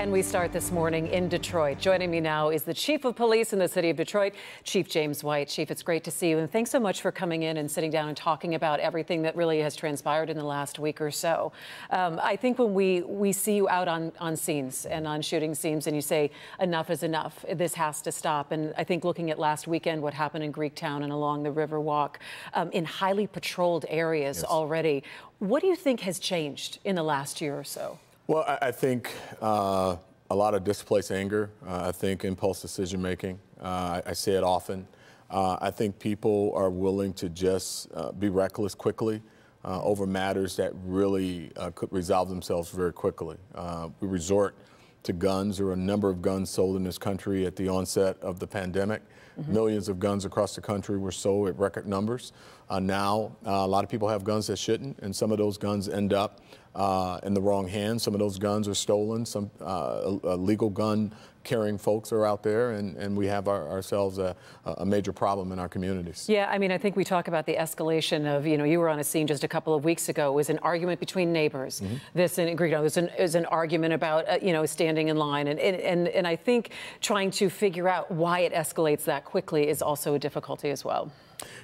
And we start this morning in Detroit. Joining me now is the Chief of Police in the city of Detroit, Chief James White. Chief, it's great to see you. And thanks so much for coming in and sitting down and talking about everything that really has transpired in the last week or so. Um, I think when we, we see you out on, on scenes and on shooting scenes and you say, enough is enough, this has to stop. And I think looking at last weekend, what happened in Greektown and along the Riverwalk, um, in highly patrolled areas yes. already, what do you think has changed in the last year or so? Well, I, I think uh, a lot of displaced anger. Uh, I think impulse decision making. Uh, I, I, say it often. Uh, I think people are willing to just uh, be reckless quickly uh, over matters that really could resolve themselves very quickly. we resort to guns. There were a number of guns sold in this country at the onset of the pandemic. Mm -hmm. Millions of guns across the country were sold at record numbers. Uh, now, uh, a lot of people have guns that shouldn't, and some of those guns end up uh, in the wrong hands. Some of those guns are stolen. Some uh, legal gun carrying folks are out there, and, and we have our, ourselves a, a, major problem in our communities. Yeah, I mean, I think we talk about the escalation of, you know, you were on a scene just a couple of weeks ago. It was an argument between neighbors. Mm -hmm. This, and you know, it was an, it was an argument about, uh, you know, standing in line. And, and, and I think trying to figure out why it escalates that quickly is also a difficulty as well.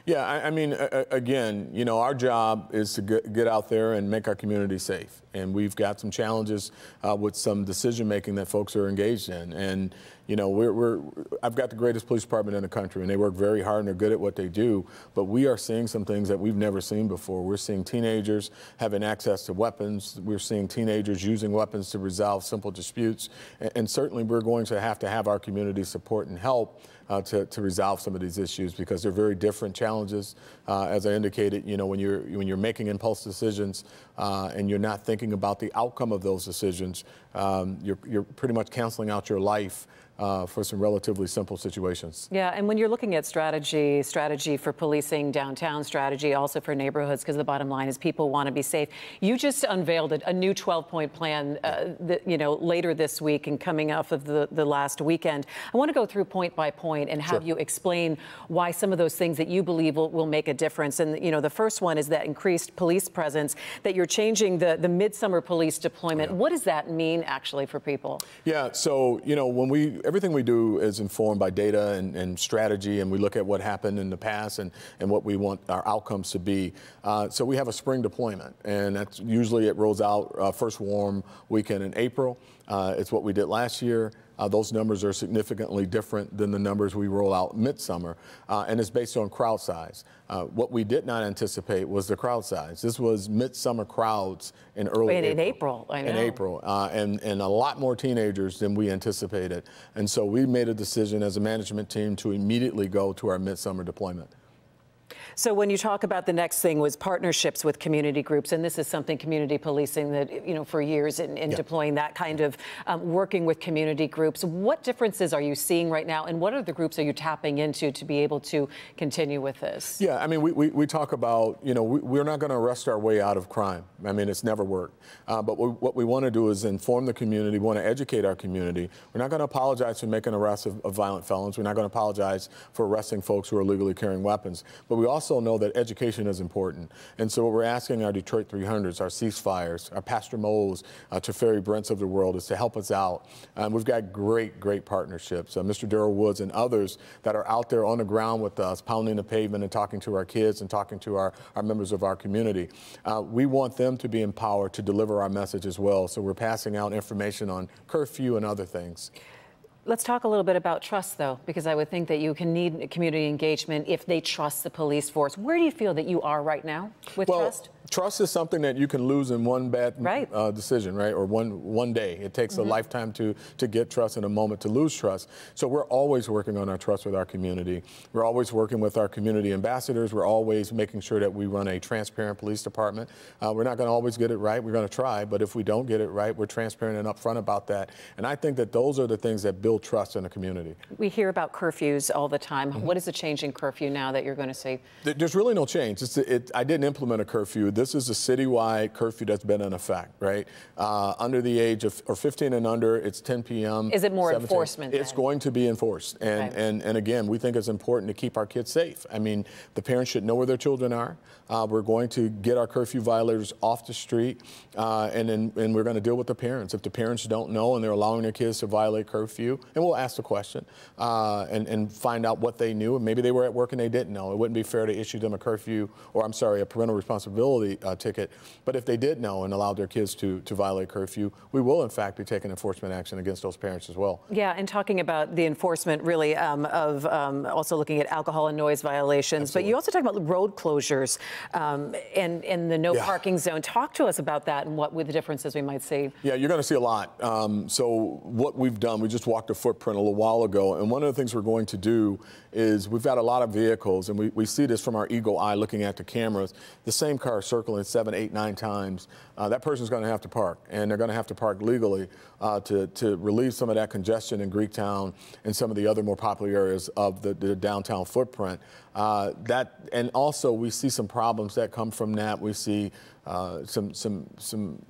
Yeah, I, I mean, uh, again, you know, our job is to get, get, out there and make our community safe. And we've got some challenges uh, with some decision making that folks are engaged in. And, you know, we're, we're, I've got the greatest police department in the country, and they work very hard and they're good at what they do. But we are seeing some things that we've never seen before. We're seeing teenagers having access to weapons. We're seeing teenagers using weapons to resolve simple disputes. And, and certainly, we're going to have to have our community support and help uh, to, to resolve some of these issues because they're very different challenges. Uh, as I indicated, you know, when you're when you're making impulse decisions uh, and you're not thinking about the outcome of those decisions, um, you're, you're pretty much canceling out your life uh, for some relatively simple situations. Yeah, and when you're looking at strategy, strategy for policing downtown, strategy also for neighborhoods, because the bottom line is people want to be safe. You just unveiled a, a new 12-point plan, uh, that, you know, later this week and coming off of the, the last weekend. I want to go through point by point and have sure. you explain why some of those things that you believe will, will make a difference. And, you know, the first one is that increased police presence, that you're changing the, the midsummer police deployment. Yeah. What does that mean actually for people? Yeah, so, you know, when we everything we do is informed by data and, and, strategy, and we look at what happened in the past and, and what we want our outcomes to be. Uh, so we have a spring deployment, and that's usually it rolls out uh, first warm weekend in April. Uh, it's what we did last year. Uh, those numbers are significantly different than the numbers we roll out midsummer, uh, and it's based on crowd size. Uh, what we did not anticipate was the crowd size. This was midsummer crowds in early Wait, April. In April, I know. In April, uh, and, and a lot more teenagers than we anticipated. And so we made a decision as a management team to immediately go to our midsummer deployment. So when you talk about the next thing was partnerships with community groups, and this is something community policing that, you know, for years in, in yeah. deploying that kind of um, working with community groups, what differences are you seeing right now, and what are the groups are you tapping into to be able to continue with this? Yeah, I mean, we, we, we talk about, you know, we, are not going to arrest our way out of crime. I mean, it's never worked. Uh, but we, what we want to do is inform the community, we want to educate our community. We're not going to apologize for making arrests of, of violent felons. We're not going to apologize for arresting folks who are legally carrying weapons. But we also also know that education is important. And so what we're asking our Detroit 300s, our ceasefires, our Pastor Mo's, uh, Teferi Brents of the world is to help us out. Um, we've got great, great partnerships. Uh, Mr. Daryl Woods and others that are out there on the ground with us, pounding the pavement and talking to our kids and talking to our, our members of our community. Uh, we want them to be empowered to deliver our message as well. So we're passing out information on curfew and other things. Let's talk a little bit about trust, though, because I would think that you can need community engagement if they trust the police force. Where do you feel that you are right now with well, trust? trust is something that you can lose in one bad right. uh, decision, right, or one one day. It takes mm -hmm. a mm-hmm. lifetime to to get trust and a moment to lose trust. So we're always working on our trust with our community. We're always working with our community ambassadors. We're always making sure that we run a transparent police department. Uh, we're not going to always get it right. We're going to try, but if we don't get it right, we're transparent and upfront about that. And I think that those are the things that build trust in a community. We hear about curfews all the time. Mm -hmm. What is the change in curfew now that you're going to say? There's really no change. It, I didn't implement a curfew this is a citywide curfew that's been in effect, right? Uh, under the age of, or 15 and under, it's 10 p.m. Is it more 17. enforcement It's then? going to be enforced. And, and, and again, we think it's important to keep our kids safe. I mean, the parents should know where their children are. Uh, we're going to get our curfew violators off the street, uh, and then and we're going to deal with the parents. If the parents don't know and they're allowing their kids to violate curfew, and we'll ask the question uh, and, and find out what they knew. And maybe they were at work and they didn't know. It wouldn't be fair to issue them a curfew, or I'm sorry, a parental responsibility uh, ticket. But if they did know and allowed their kids to, to violate curfew, we will in fact be taking enforcement action against those parents as well. Yeah, and talking about the enforcement, really, um, of um, also looking at alcohol and noise violations. But you also talk about road closures um, and, and the no Yeah. parking zone. Talk to us about that and what with the differences we might see. Yeah, you're going to see a lot. Um, so what we've done, we just walked a footprint a little while ago, and one of the things we're going to do is we've got a lot of vehicles, and we, we see this from our eagle eye looking at the cameras. The same car circling seven, eight, nine times. Uh, that person's going to have to park, and they're going to have to park legally uh, to to relieve some of that congestion in Greektown and some of the other more popular areas of the, the downtown footprint. Uh, that and also we see some problems that come from that. We see uh, some some some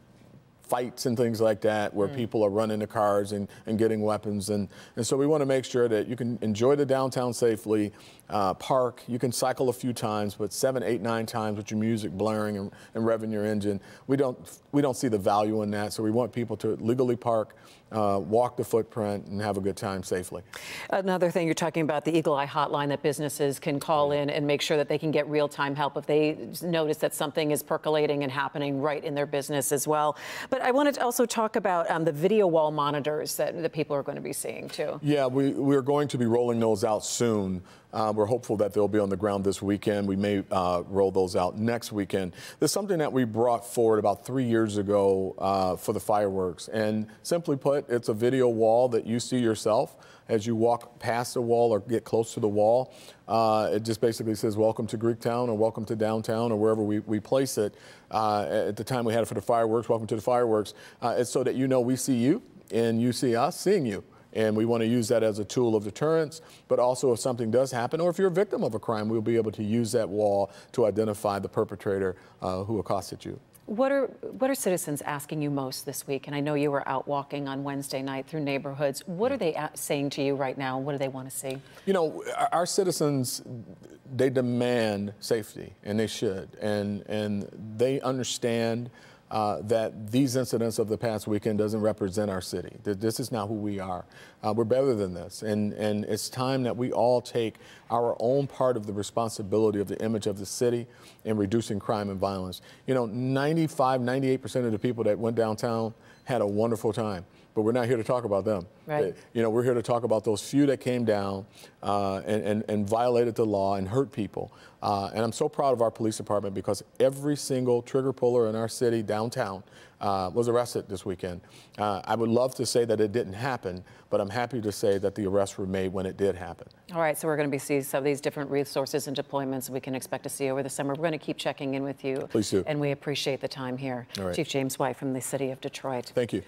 fights and things like that where people are running the cars and, and getting weapons. And, and so we want to make sure that you can enjoy the downtown safely, uh, park, you can cycle a few times, but seven, eight, nine times with your music blaring and, and revving your engine, we don't, we don't see the value in that. So we want people to legally park, uh, walk the footprint, and have a good time safely. Another thing you're talking about the Eagle Eye hotline that businesses can call in and make sure that they can get real time help if they notice that something is percolating and happening right in their business as well. But I wanted to also talk about um, the video wall monitors that the people are going to be seeing too. Yeah, we, we're going to be rolling those out soon. Uh, we're hopeful that they'll be on the ground this weekend. We may uh, roll those out next weekend. There's something that we brought forward about three years ago uh, for the fireworks. And simply put, it's a video wall that you see yourself as you walk past the wall or get close to the wall. Uh, it just basically says, Welcome to Greektown or Welcome to Downtown or wherever we, we place it. Uh, at the time we had it for the fireworks, Welcome to the Fireworks. Uh, it's so that you know we see you and you see us seeing you. And we want to use that as a tool of deterrence, but also if something does happen, or if you're a victim of a crime, we'll be able to use that wall to identify the perpetrator uh, who accosted you. What are what are citizens asking you most this week? And I know you were out walking on Wednesday night through neighborhoods. What are they a- saying to you right now? What do they want to see? You know, our- our citizens, they demand safety, and they should, and and they understand. Uh, that these incidents of the past weekend doesn't represent our city. This is not who we are. Uh, we're better than this, and and it's time that we all take our own part of the responsibility of the image of the city in reducing crime and violence. You know, 95, 98 percent of the people that went downtown had a wonderful time, but we're not here to talk about them. Right. You know, we're here to talk about those few that came down uh, and, and, and violated the law and hurt people. Uh, and I'm so proud of our police department because every single trigger puller in our city downtown uh, was arrested this weekend. Uh, I would love to say that it didn't happen, but I'm happy to say that the arrests were made when it did happen. All right, so we're going to be seeing some of these different resources and deployments we can expect to see over the summer. We're going to keep checking in with you. Please do. And we appreciate the time here. All right. Chief James White from the City of Detroit. Thank you.